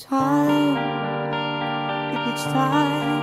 Time, if it's time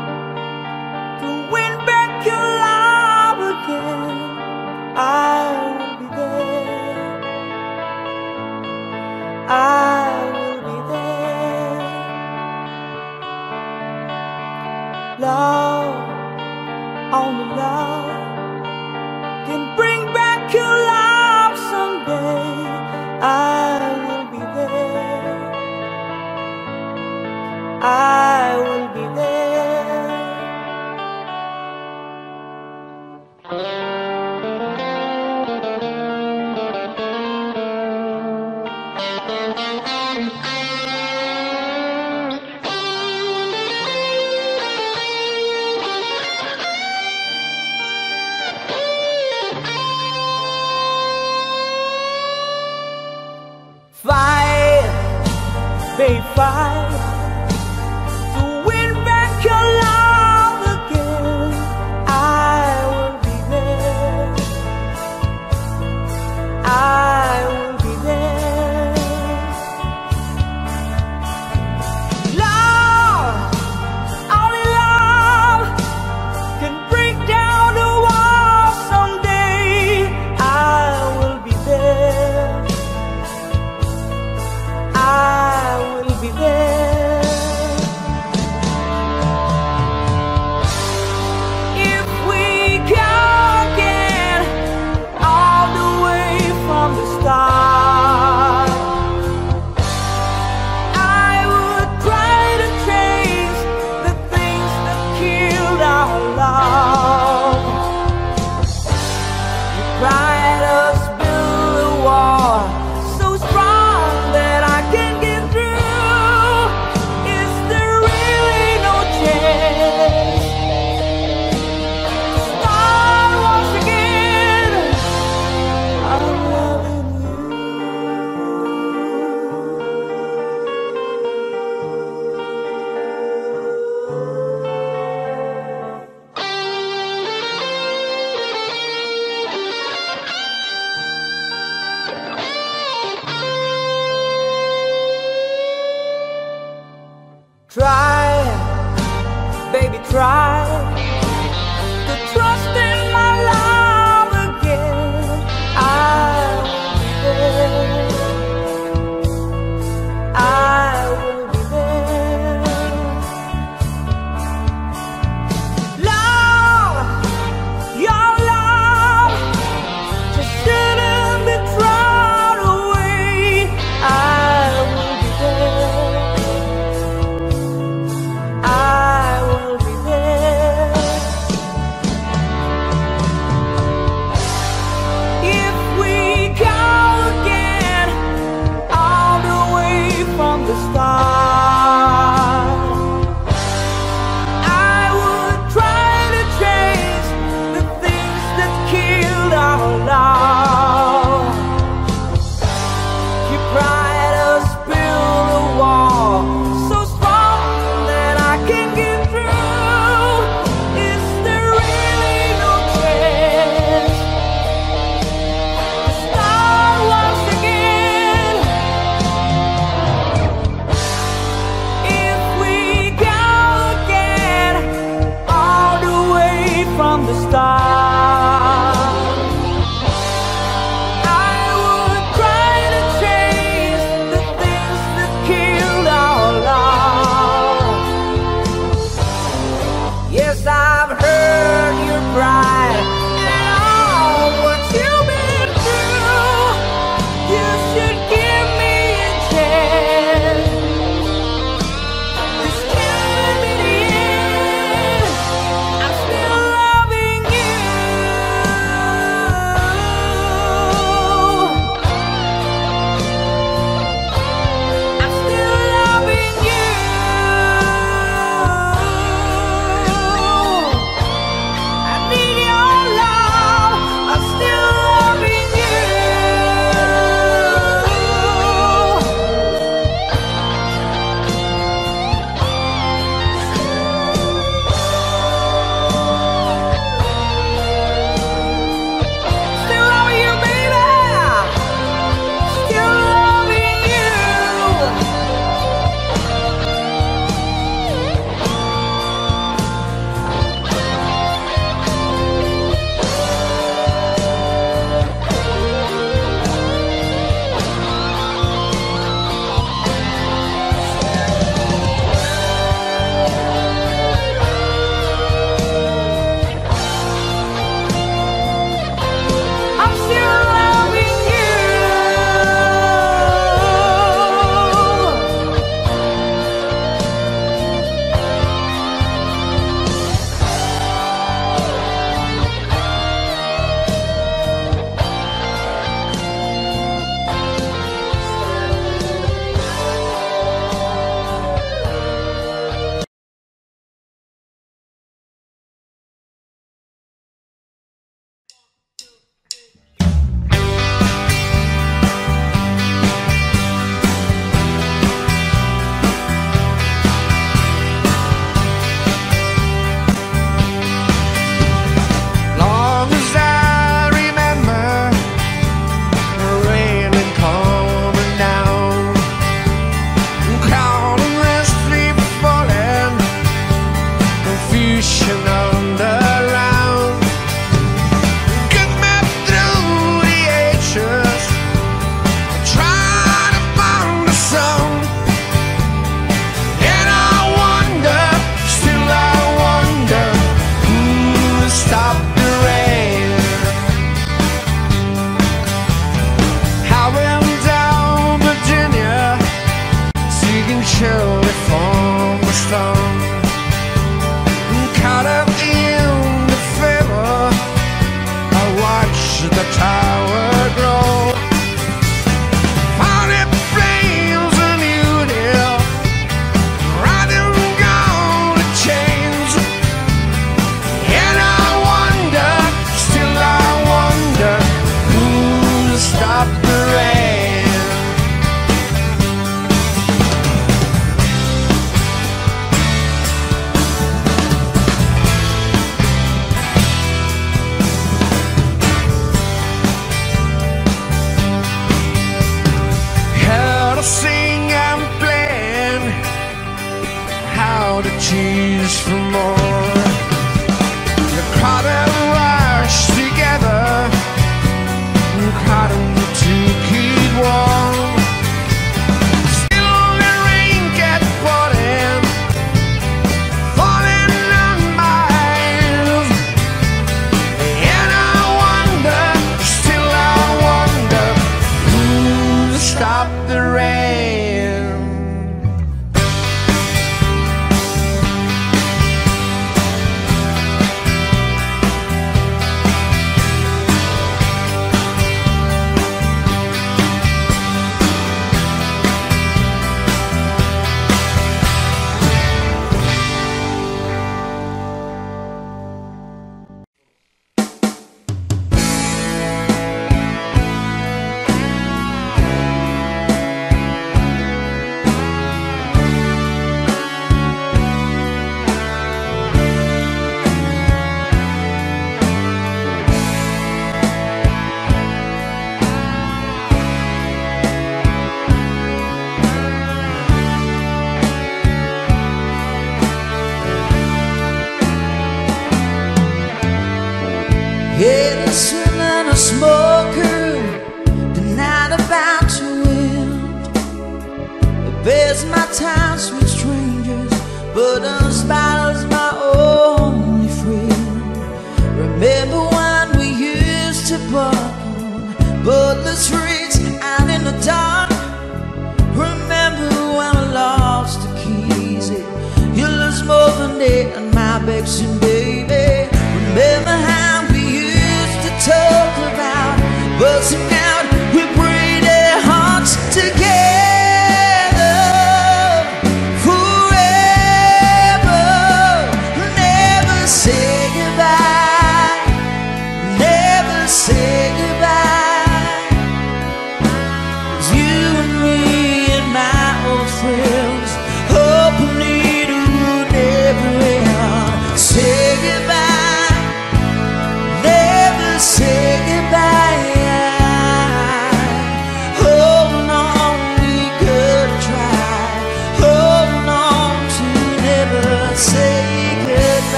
show.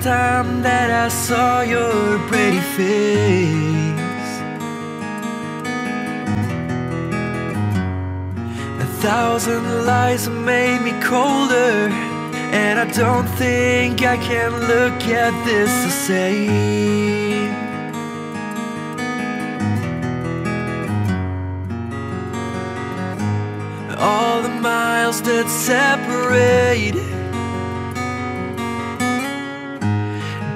Time that I saw your pretty face? A thousand lies made me colder, and I don't think I can look at this the same. All the miles that separate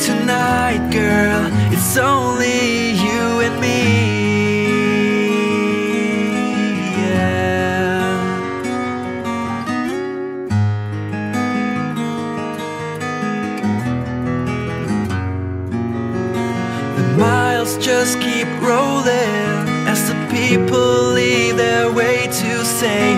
Tonight, girl, it's only you and me. The miles just keep rolling as the people leave their way to say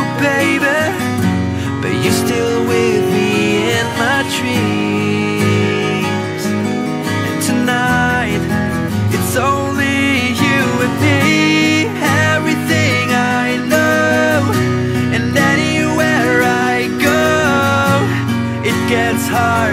baby, but you're still with me in my dreams. And tonight, it's only you and me. Everything I know, and anywhere I go, it gets hard,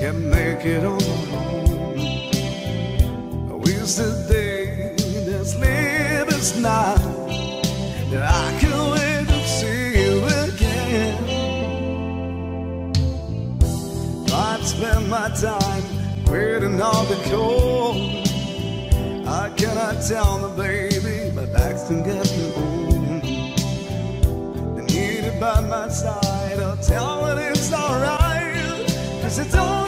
can make it on home. I wish the day that's late is now that I can wait to see you again. I'd spend my time waiting on the call. I cannot tell the baby, my back's been getting old. I need it by my side, I'll tell it it's alright. Cause it's all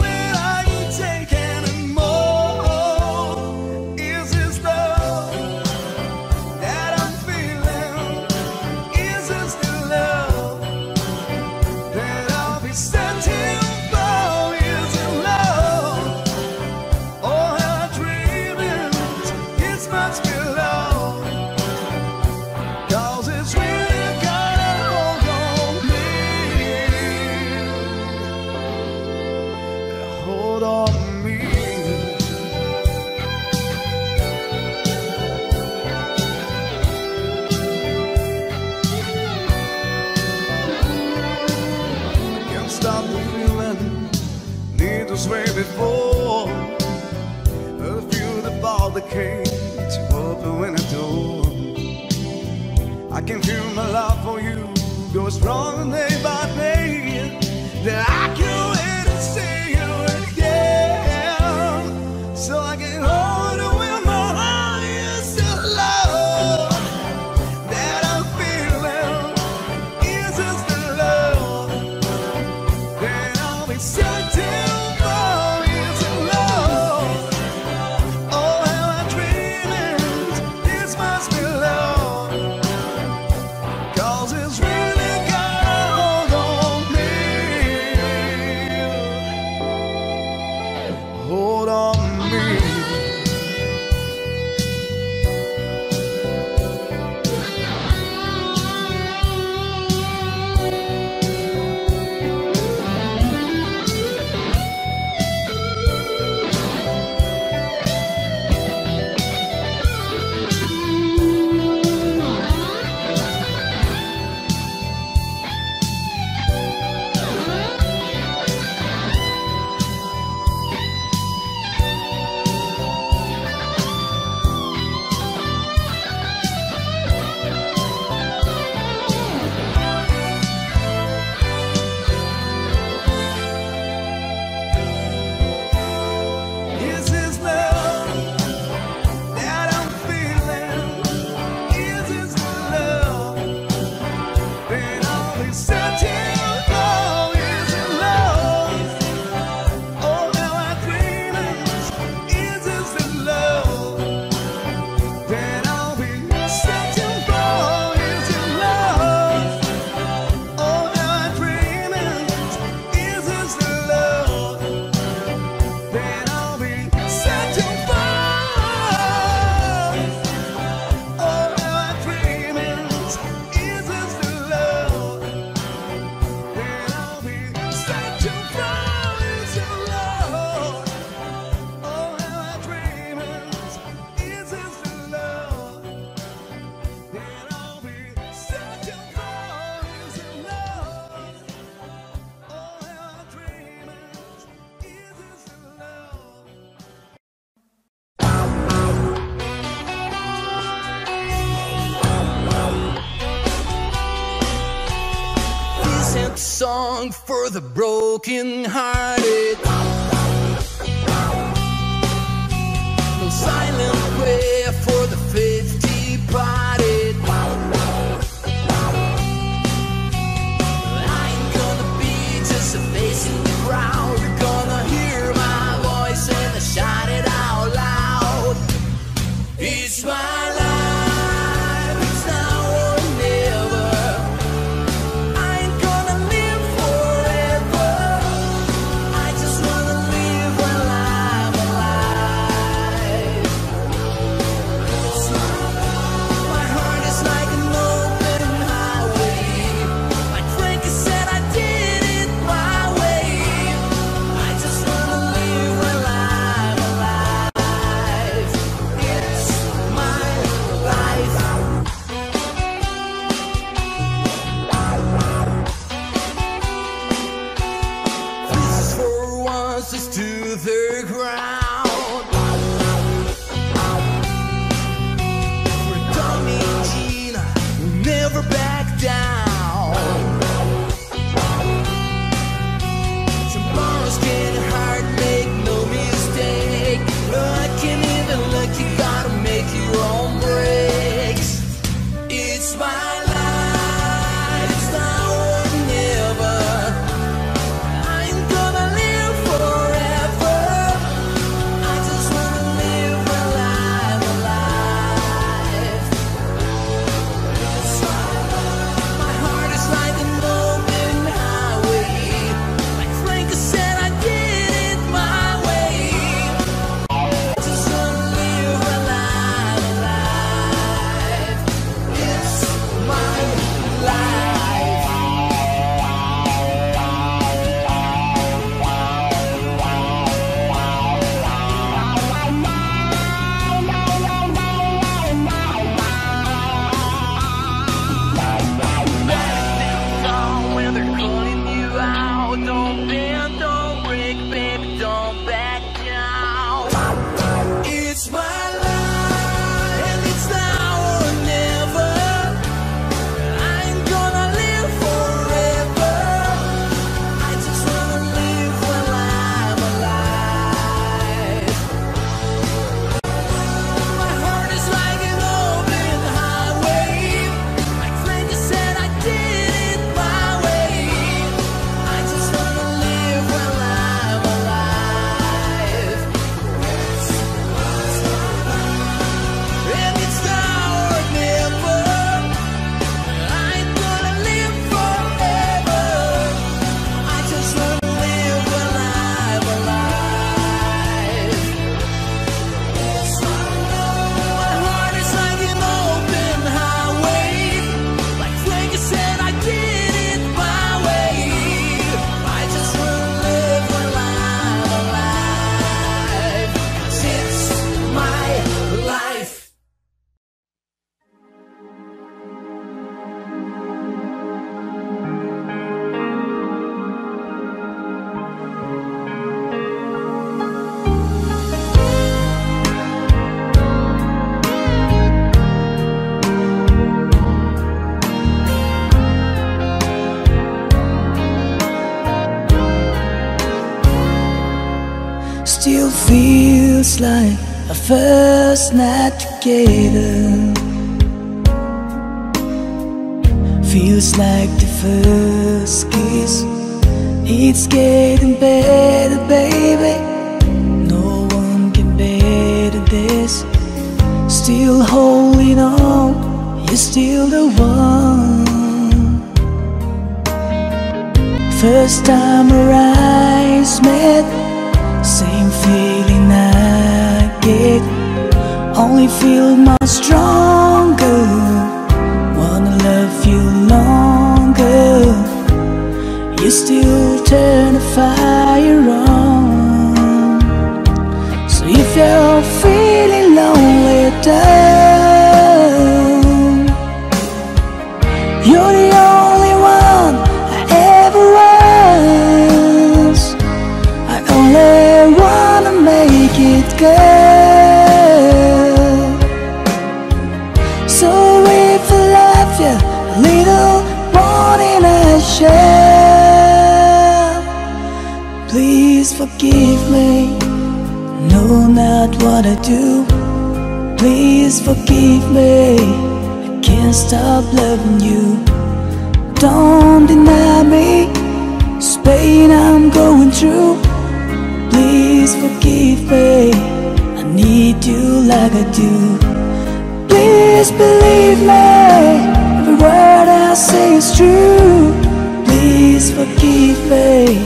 thinking through my love for you goes wrong there. the us not together. Feels like the first kiss. It's getting better, baby. No one can better this. Still holding on You're still the one. First time our eyes met. only feel much stronger. Wanna love you longer. You still turn the fire on. So if you're feeling lonely, me. I can't stop loving you. Don't deny me. This pain I'm going through. Please forgive me. I need you like I do. Please believe me. Every word I say is true. Please forgive me.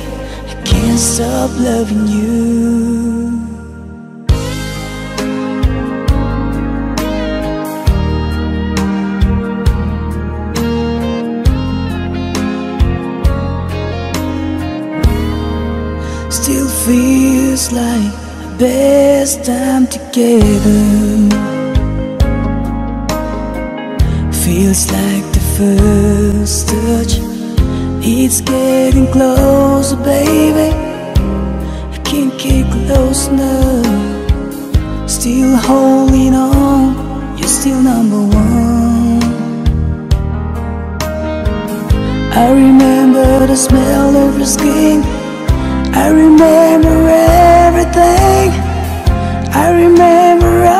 I can't stop loving you. time together. Feels like the first touch. It's getting closer, baby. I can't get close enough. Still holding on. You're still number one. I remember the smell of your skin. I remember everything. I remember all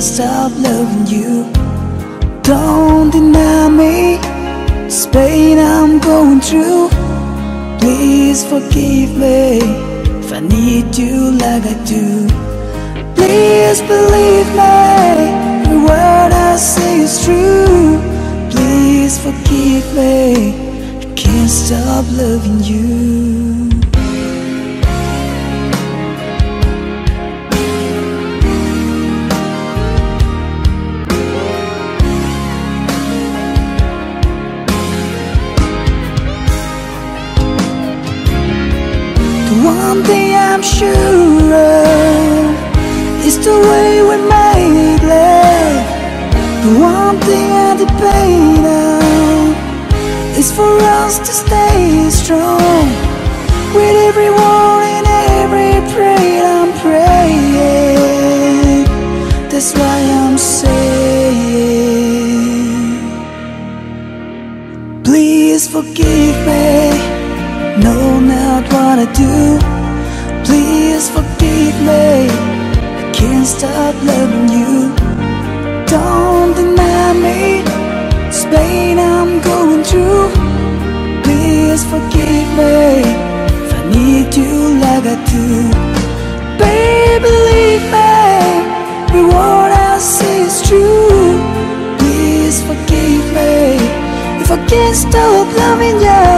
can't stop loving you. Don't deny me. This pain I'm going through. Please forgive me if I need you like I do. Please believe me, every word I say is true. Please forgive me, I can't stop loving you. One thing I'm sure of is the way we made love. The one thing I debate on is for us to stay strong. With every word and every prayer I'm praying. That's why I'm saying, stop loving you. Don't deny me. Pain I'm going through. Please forgive me if I need you like I do. Baby, believe me. Word I say is true. Please forgive me if I can't stop loving you.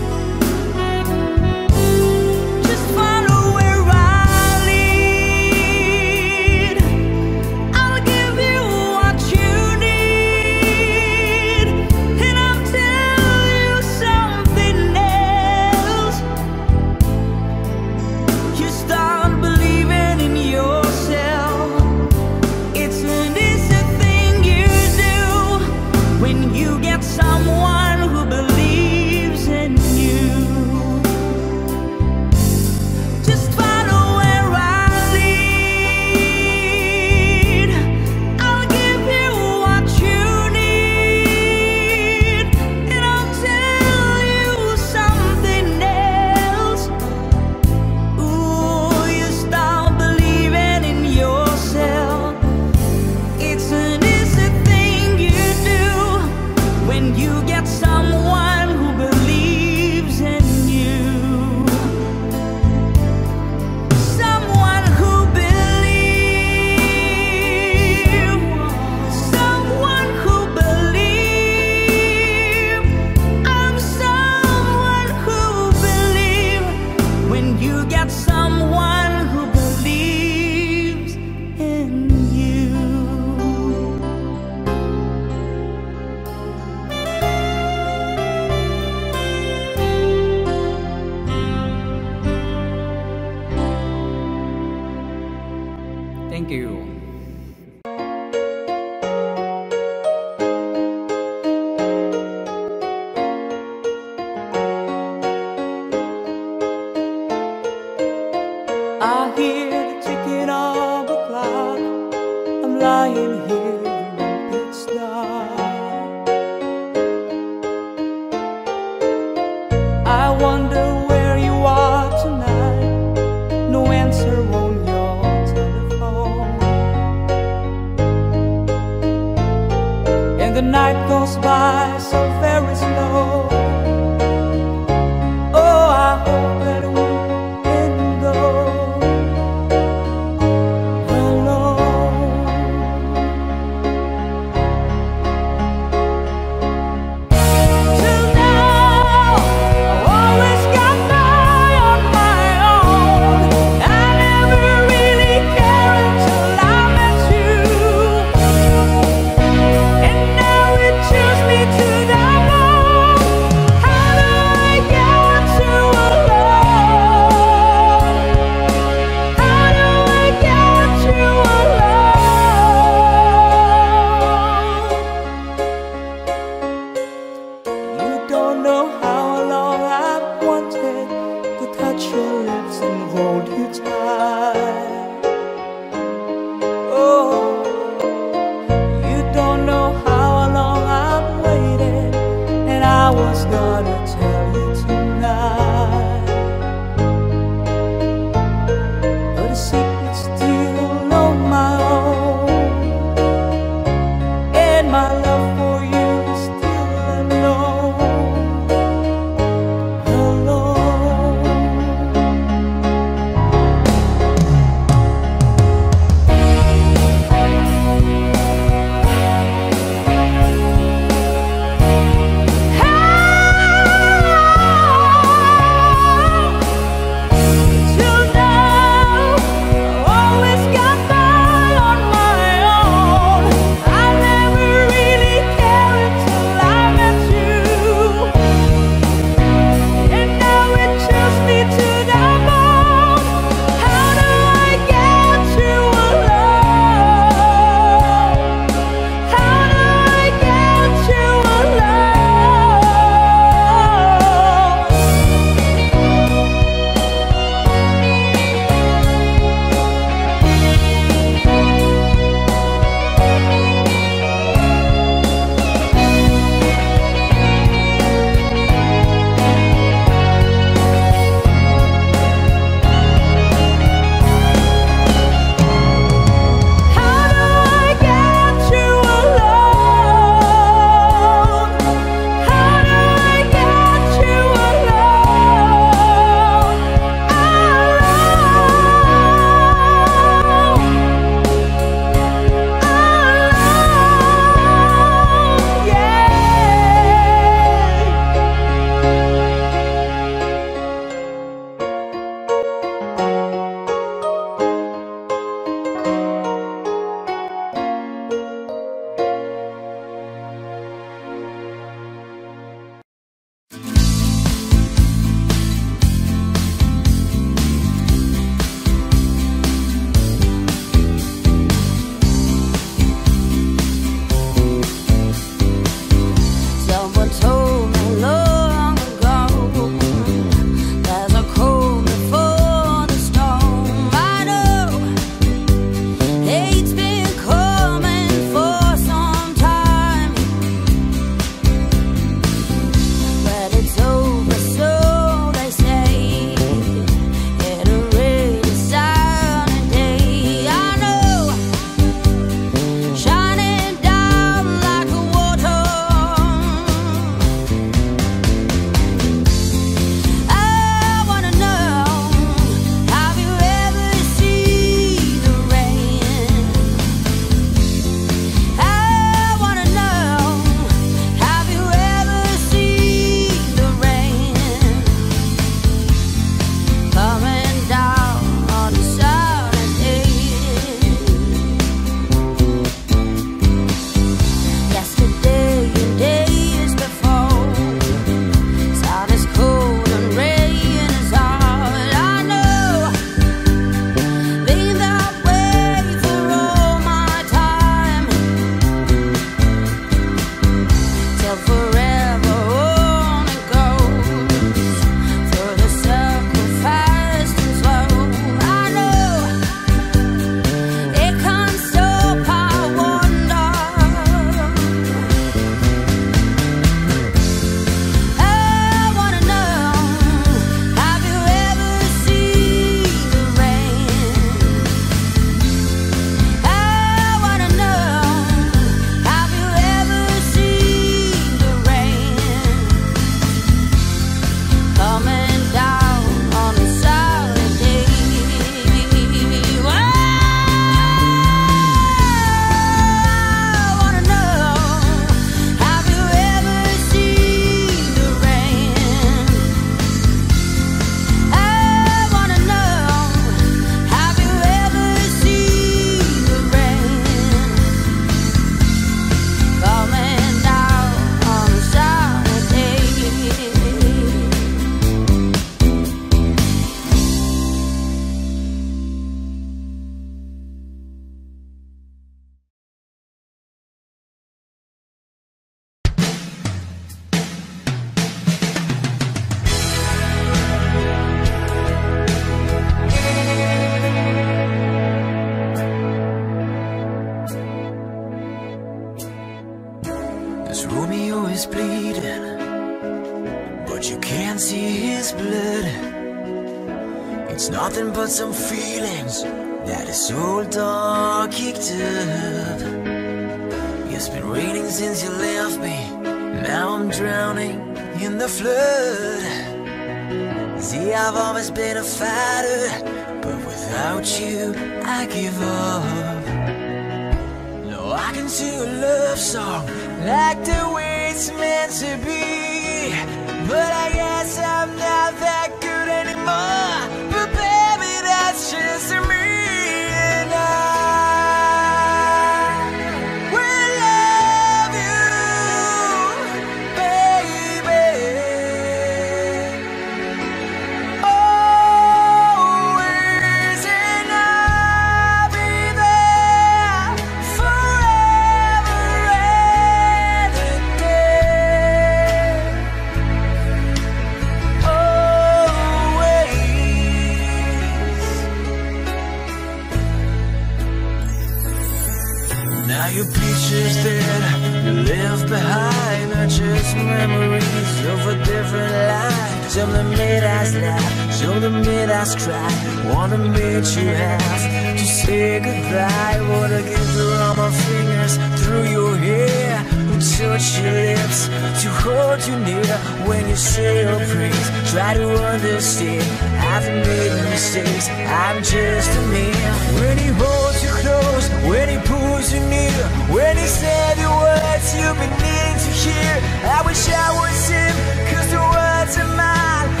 what you need when you say your prayers, Try to understand. I've made mistakes. I'm just a man. When he holds you close, when he pulls you near, when he said the words you've been needing to hear. I wish I was him, cause the words are mine.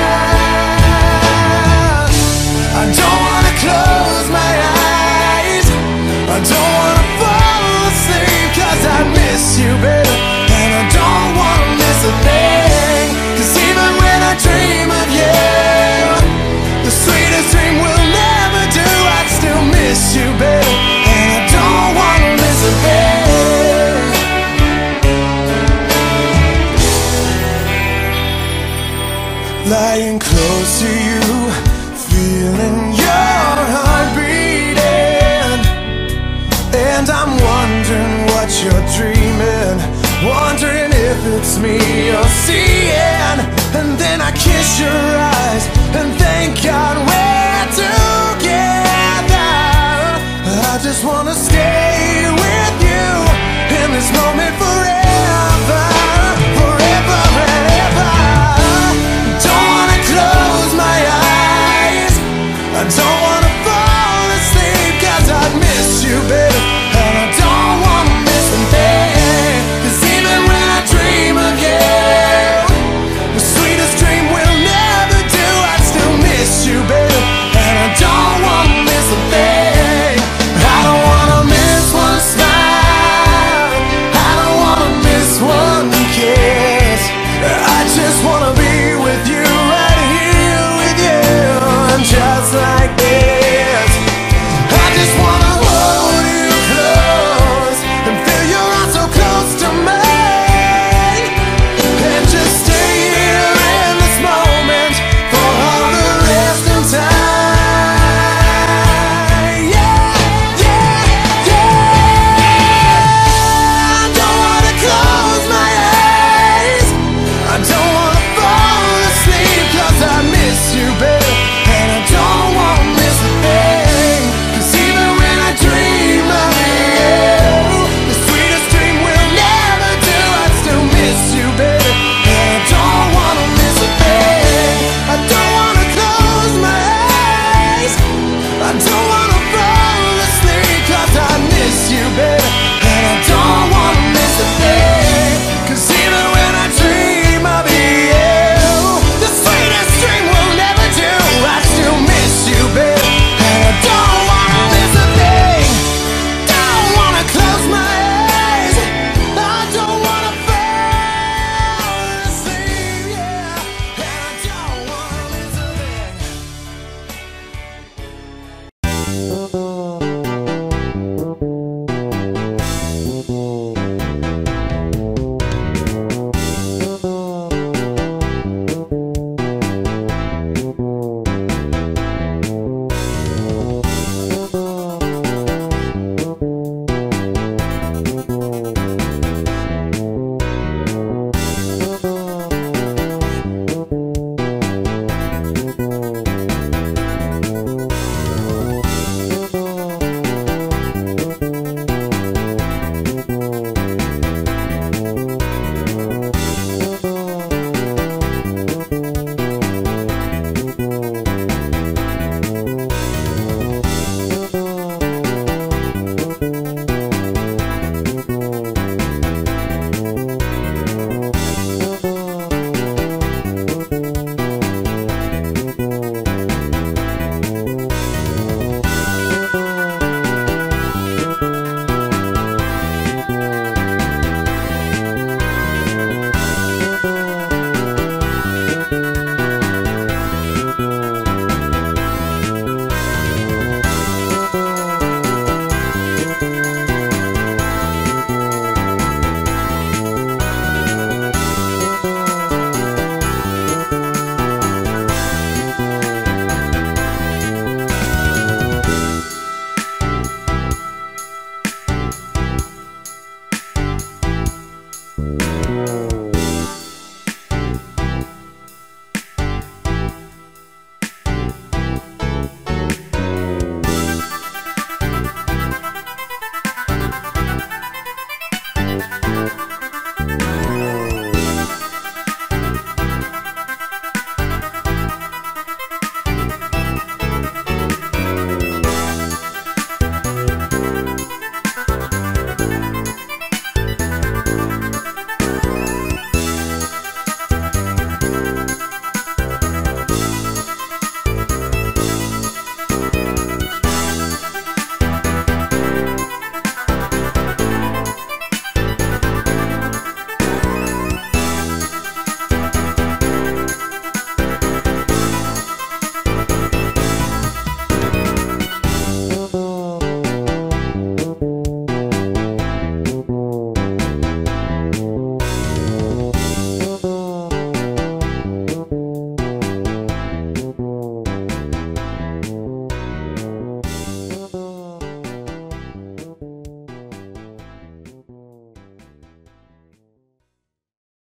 Lying close to you, feeling your heart beating. And I'm wondering what you're dreaming. Wondering if it's me you're seeing. And then I kiss your eyes